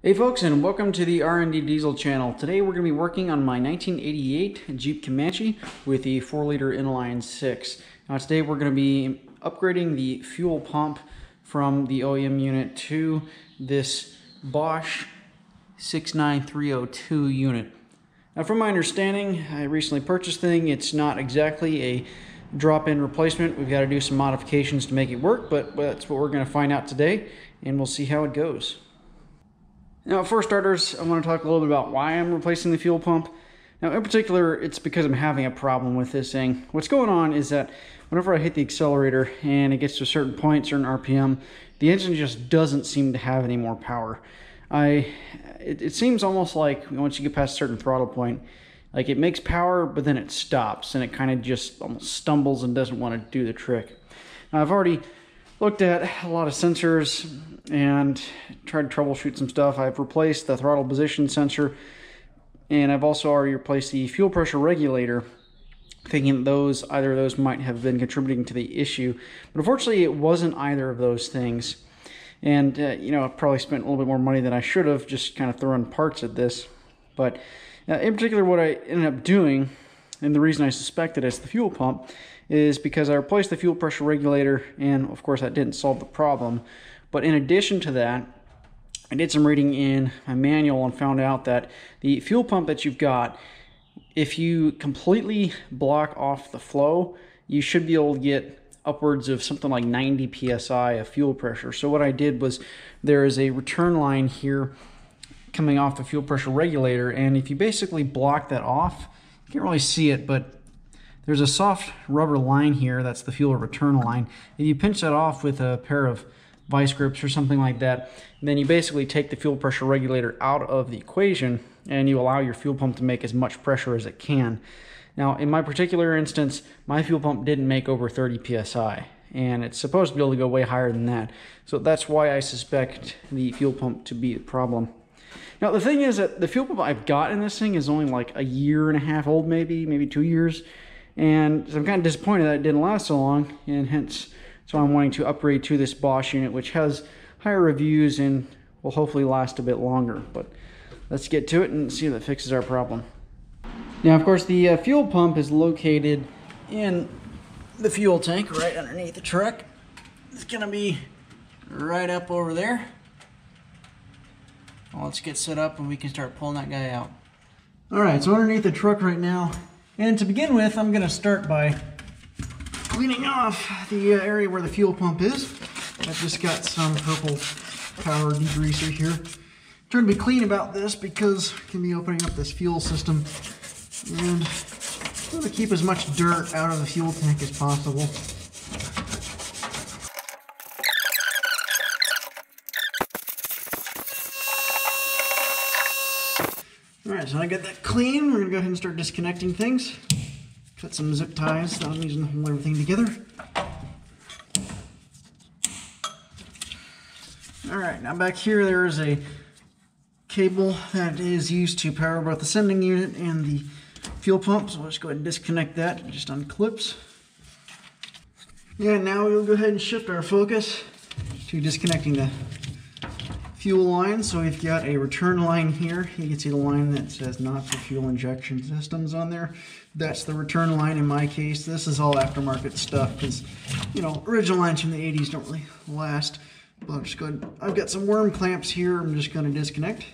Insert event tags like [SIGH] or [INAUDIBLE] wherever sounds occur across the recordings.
Hey folks and welcome to the R&D Diesel channel. Today we're going to be working on my 1988 Jeep Comanche with the 4 liter inline 6. Now today we're going to be upgrading the fuel pump from the OEM unit to this Bosch 69302 unit. Now from my understanding, I recently purchased thing. It's not exactly a drop-in replacement. We've got to do some modifications to make it work, but that's what we're going to find out today and we'll see how it goes. Now, for starters, I want to talk a little bit about why I'm replacing the fuel pump. Now, in particular, it's because I'm having a problem with this thing. What's going on is that whenever I hit the accelerator and it gets to a certain point, certain RPM, the engine just doesn't seem to have any more power. I, it, it seems almost like once you get past a certain throttle point, like it makes power, but then it stops and it kind of just almost stumbles and doesn't want to do the trick. Now, I've already looked at a lot of sensors and tried to troubleshoot some stuff. I've replaced the throttle position sensor and I've also already replaced the fuel pressure regulator thinking those either of those might have been contributing to the issue. But unfortunately it wasn't either of those things. And uh, you know, I probably spent a little bit more money than I should have just kind of throwing parts at this. But uh, in particular what I ended up doing and the reason I suspected it's the fuel pump is because I replaced the fuel pressure regulator and of course that didn't solve the problem. But in addition to that, I did some reading in my manual and found out that the fuel pump that you've got, if you completely block off the flow, you should be able to get upwards of something like 90 psi of fuel pressure. So what I did was there is a return line here coming off the fuel pressure regulator and if you basically block that off, you can't really see it, but there's a soft rubber line here, that's the fuel return line. If you pinch that off with a pair of vice grips or something like that, then you basically take the fuel pressure regulator out of the equation and you allow your fuel pump to make as much pressure as it can. Now, in my particular instance, my fuel pump didn't make over 30 psi, and it's supposed to be able to go way higher than that. So that's why I suspect the fuel pump to be the problem. Now, the thing is that the fuel pump I've got in this thing is only like a year and a half old, maybe, maybe two years. And so I'm kind of disappointed that it didn't last so long, and hence, so I'm wanting to upgrade to this Bosch unit, which has higher reviews and will hopefully last a bit longer. But let's get to it and see if that fixes our problem. Now, of course, the uh, fuel pump is located in the fuel tank right underneath the truck. It's gonna be right up over there. Well, let's get set up and we can start pulling that guy out. All right, so underneath the truck right now, and to begin with, I'm gonna start by cleaning off the uh, area where the fuel pump is. I've just got some purple power degreaser here. I'm trying to be clean about this because I can be opening up this fuel system and I want to keep as much dirt out of the fuel tank as possible. So I got that clean. We're to go ahead and start disconnecting things. Cut some zip ties that I'm using to hold everything together. Alright, now back here there is a cable that is used to power both the sending unit and the fuel pump. So let's go ahead and disconnect that. It just unclips. And now we'll go ahead and shift our focus to disconnecting the fuel line. So we've got a return line here. You can see the line that says not for fuel injection systems on there. That's the return line in my case. This is all aftermarket stuff because, you know, original lines from the 80s don't really last. But I'm just going, I've got some worm clamps here. I'm just going to disconnect.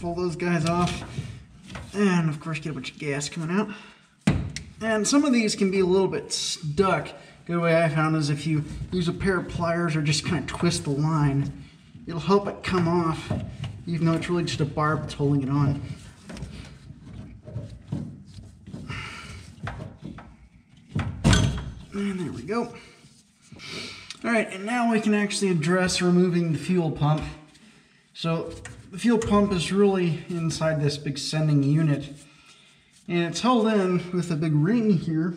pull those guys off course get a bunch of gas coming out. And some of these can be a little bit stuck. Good way I found is if you use a pair of pliers or just kind of twist the line, it'll help it come off, even though it's really just a barb that's holding it on. And there we go. All right, and now we can actually address removing the fuel pump. So the fuel pump is really inside this big sending unit. And it's held in with a big ring here.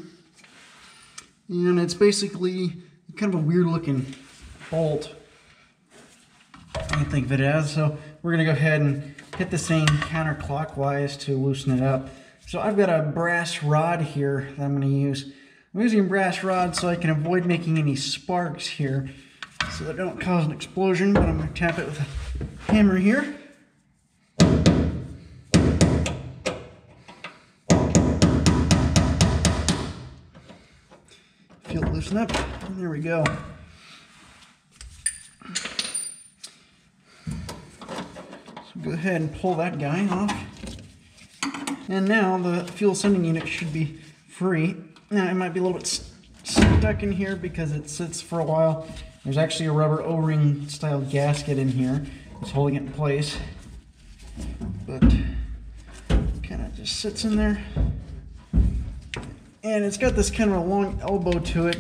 And it's basically kind of a weird looking bolt. I think of it as. So we're gonna go ahead and hit this thing counterclockwise to loosen it up. So I've got a brass rod here that I'm going to use. I'm using brass rod so I can avoid making any sparks here so that don't cause an explosion, but I'm to tap it with a hammer here. There we go. So go ahead and pull that guy off. And now the fuel sending unit should be free. Now it might be a little bit stuck in here because it sits for a while. There's actually a rubber O-ring style gasket in here. It's holding it in place. But kind of just sits in there. And it's got this kind of a long elbow to it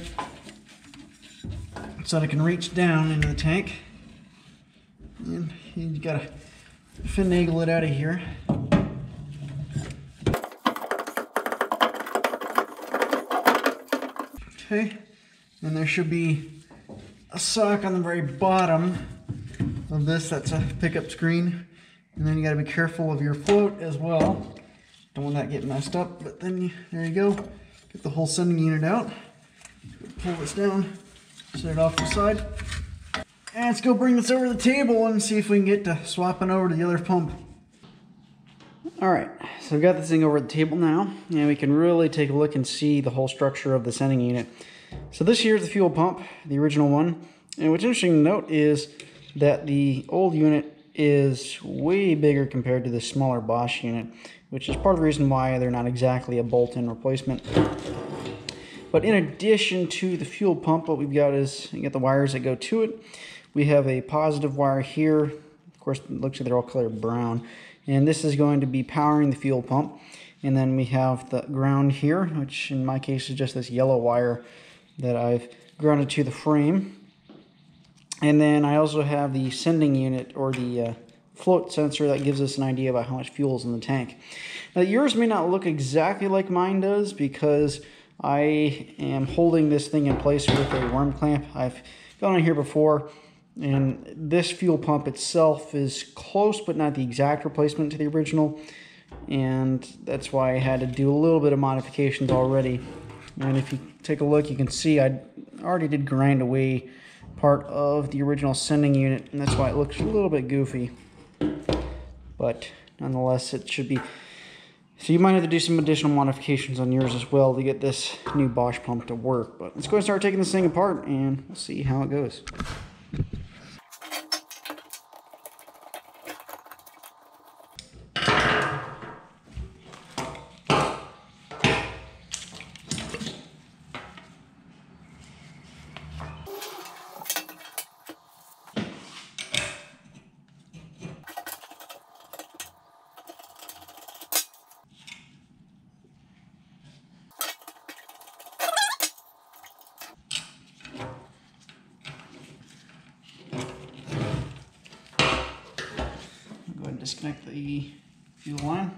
so that it can reach down into the tank. And you gotta finagle it out of here. Okay, and there should be a sock on the very bottom of this. That's a pickup screen. And then you gotta be careful of your float as well. Don't want that get messed up, but then you, there you go. Get the whole sending unit out. Pull this down, set it off to the side. And let's go bring this over to the table and see if we can get to swapping over to the other pump. All right, so we've got this thing over the table now, and we can really take a look and see the whole structure of the sending unit. So this here is the fuel pump, the original one. And what's interesting to note is that the old unit is way bigger compared to the smaller Bosch unit, which is part of the reason why they're not exactly a bolt-in replacement. But in addition to the fuel pump, what we've got is you get the wires that go to it. We have a positive wire here. Of course, it looks like they're all colored brown. And this is going to be powering the fuel pump. And then we have the ground here, which in my case is just this yellow wire that I've grounded to the frame. And then I also have the sending unit or the uh, float sensor that gives us an idea about how much fuel is in the tank. Now yours may not look exactly like mine does because I am holding this thing in place with a worm clamp. I've gone on here before and this fuel pump itself is close but not the exact replacement to the original and that's why I had to do a little bit of modifications already. And if you take a look you can see I already did grind away part of the original sending unit and that's why it looks a little bit goofy. But nonetheless it should be so you might have to do some additional modifications on yours as well to get this new Bosch pump to work but let's go and start taking this thing apart and we'll see how it goes disconnect the fuel line.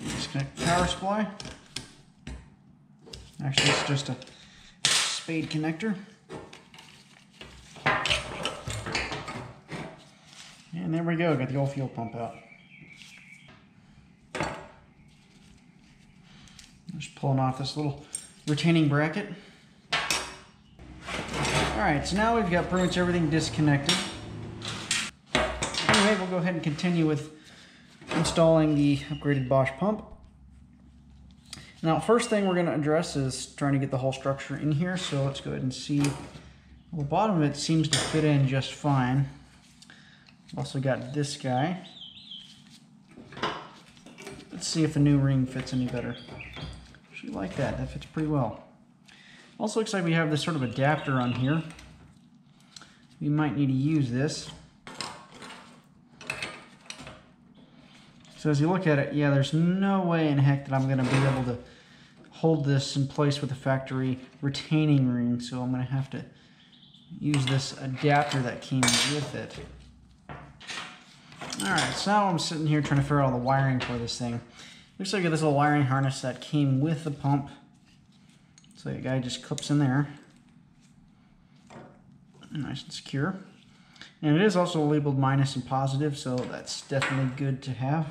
Disconnect the power supply. Actually, it's just a spade connector. And there we go, got the old fuel pump out. Just pulling off this little retaining bracket. All right, so now we've got pretty much everything disconnected. Anyway, we'll go ahead and continue with installing the upgraded Bosch pump. Now, first thing we're going to address is trying to get the whole structure in here. So let's go ahead and see. Well, the bottom of it seems to fit in just fine. Also got this guy. Let's see if the new ring fits any better. Actually like that. That fits pretty well. Also looks like we have this sort of adapter on here. We might need to use this. So as you look at it, yeah, there's no way in heck that I'm going to be able to hold this in place with the factory retaining ring. So I'm going to have to use this adapter that came with it. Alright, so now I'm sitting here trying to figure out all the wiring for this thing. Looks like this little wiring harness that came with the pump. So the guy just clips in there. Nice and secure. And it is also labeled minus and positive, so that's definitely good to have.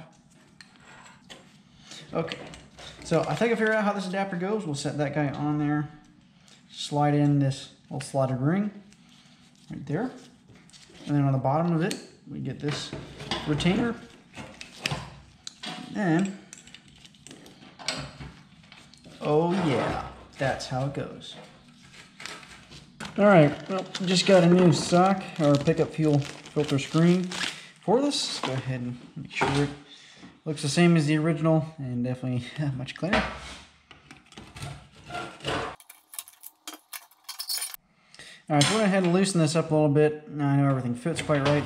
Okay, so I think I figured out how this adapter goes. We'll set that guy on there, slide in this little slotted ring right there. And then on the bottom of it, we get this retainer. And, oh yeah, that's how it goes. All right, well, just got a new sock or pickup fuel filter screen for this. Let's go ahead and make sure it looks the same as the original and definitely [LAUGHS] much cleaner. All right, so going to ahead and loosen this up a little bit. Now I know everything fits quite right.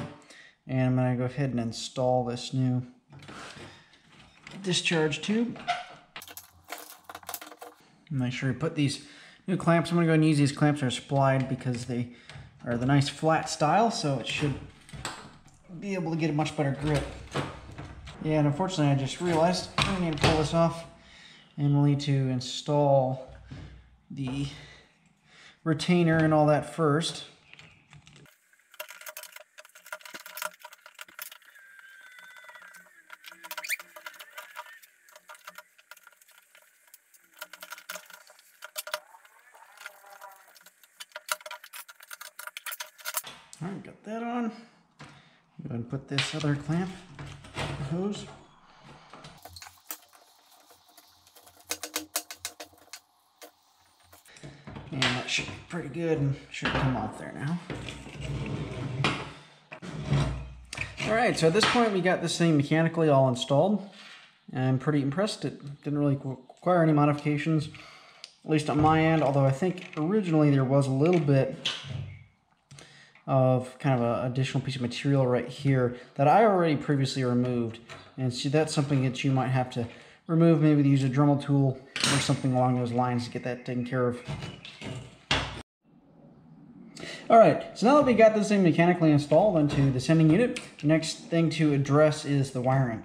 And I'm to go ahead and install this new discharge tube. Make sure you put these new clamps. I'm to go and use these clamps are supplied because they are the nice flat style, so it should be able to get a much better grip. Yeah, and unfortunately I just realized I need to pull this off and we'll need to install the retainer and all that first. All right, got that on. Go ahead and put this other clamp hose. And that should be pretty good and should come off there now. All right, so at this point we got this thing mechanically all installed. I'm pretty impressed. It didn't really require any modifications, at least on my end, although I think originally there was a little bit of kind of an additional piece of material right here that I already previously removed. And see, that's something that you might have to remove, maybe use a Dremel tool or something along those lines to get that taken care of. All right, so now that we got this thing mechanically installed into the sending unit, the next thing to address is the wiring.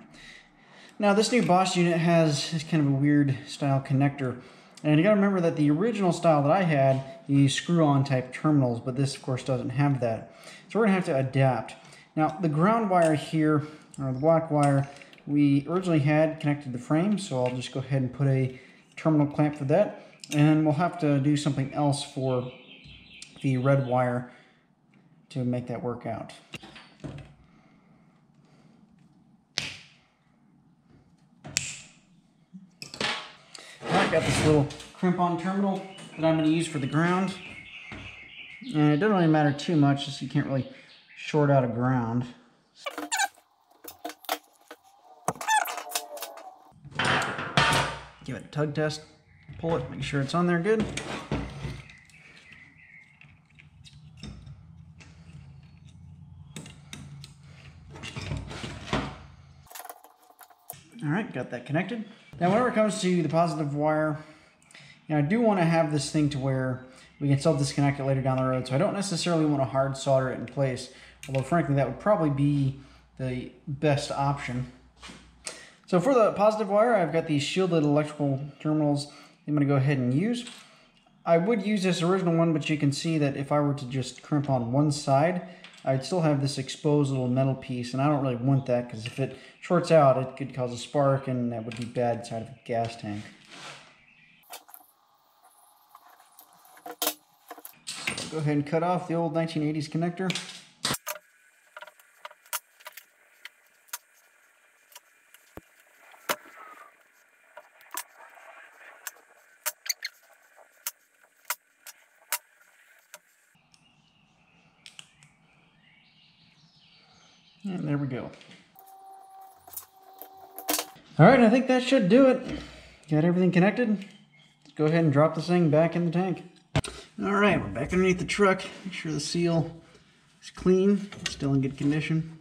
Now this new Bosch unit has kind of a weird style connector. And you gotta remember that the original style that I had, you screw-on type terminals, but this of course doesn't have that. So we're gonna have to adapt. Now the ground wire here, or the black wire, we originally had connected the frame, so I'll just go ahead and put a terminal clamp for that. And we'll have to do something else for the red wire to make that work out. I've got this little crimp-on terminal that I'm going to use for the ground. And it doesn't really matter too much, just you can't really short out a ground. Give it a tug test, pull it, make sure it's on there good. All right, got that connected. Now, whenever it comes to the positive wire, you know, I do want to have this thing to where we can still disconnect it later down the road. So I don't necessarily want to hard solder it in place, although frankly, that would probably be the best option. So for the positive wire, I've got these shielded electrical terminals I'm going to go ahead and use. I would use this original one, but you can see that if I were to just crimp on one side, I'd still have this exposed little metal piece, and I don't really want that because if it shorts out, it could cause a spark, and that would be bad inside of a gas tank. So go ahead and cut off the old 1980s connector. And there we go. All right, I think that should do it. Got everything connected. Let's go ahead and drop this thing back in the tank. All right, we're back underneath the truck. Make sure the seal is clean, still in good condition.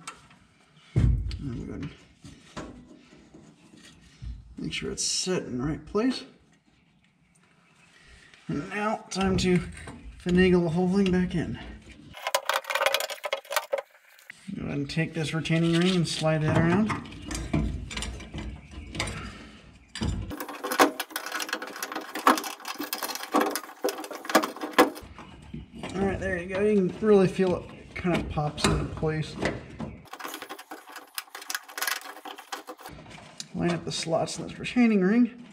Make sure it's set in the right place. And now, time to finagle the whole thing back in. Go ahead and take this retaining ring and slide that around. All right, there you go. You can really feel it kind of pops into place. Line up the slots in this retaining ring.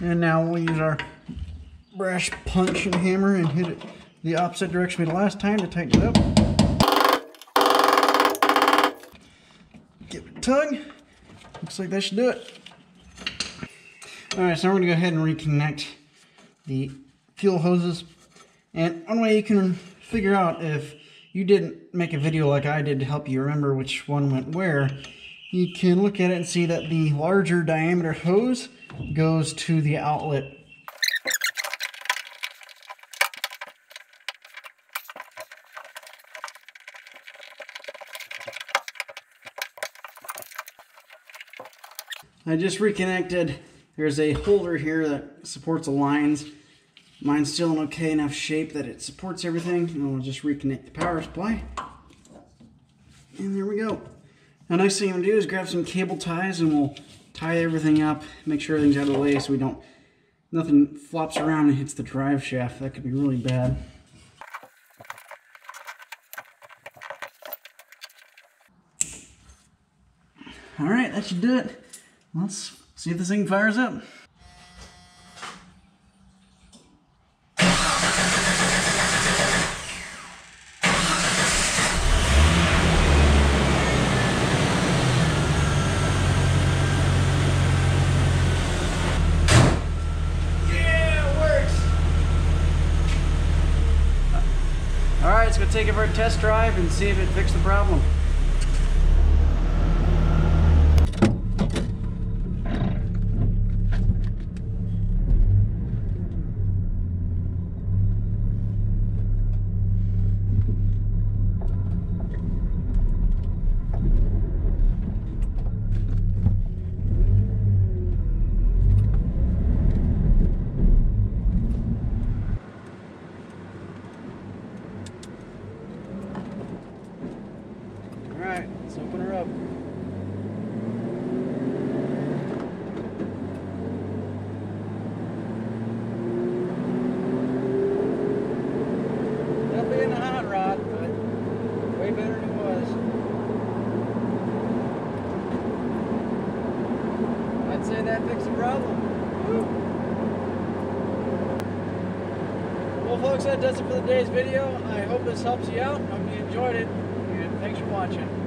And now we'll use our brass punch and hammer and hit it the opposite direction we did last time to tighten it up. Give it a tug. Looks like that should do it. Alright, so we're going to go ahead and reconnect the fuel hoses. And one way you can figure out if you didn't make a video like I did to help you remember which one went where, you can look at it and see that the larger diameter hose goes to the outlet I just reconnected. There's a holder here that supports the lines. Mine's still in okay enough shape that it supports everything. And we'll just reconnect the power supply. And there we go. Now next thing I'm gonna do is grab some cable ties and we'll tie everything up, make sure everything's out of the way so we don't, nothing flops around and hits the drive shaft. That could be really bad. All right, that should do it. Let's see if this thing fires up. Let's go take it for a test drive and see if it fixed the problem. All right, let's open her up. That fixed the problem. Well, folks, that does it for the day's video. I hope this helps you out. I hope you enjoyed it, and thanks for watching.